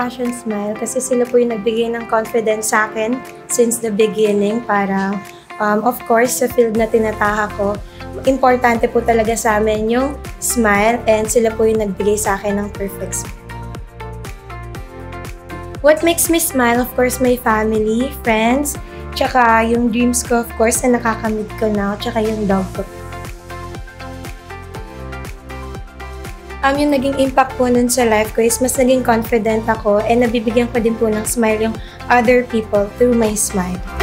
Fashion Smile kasi sila po yung nagbigay ng confidence sa akin since the beginning para, um, of course, sa field na tinataha ko, importante po talaga sa amin yung smile and sila po yung nagbigay sa akin ng perfect smile. What makes me smile, of course, my family, friends, tsaka yung dreams ko, of course, na nakakamit ko na, tsaka yung dog ko. Um, yung naging impact po nun sa life ko is mas naging confident ako and nabibigyan ko din po ng smile yung other people through my smile.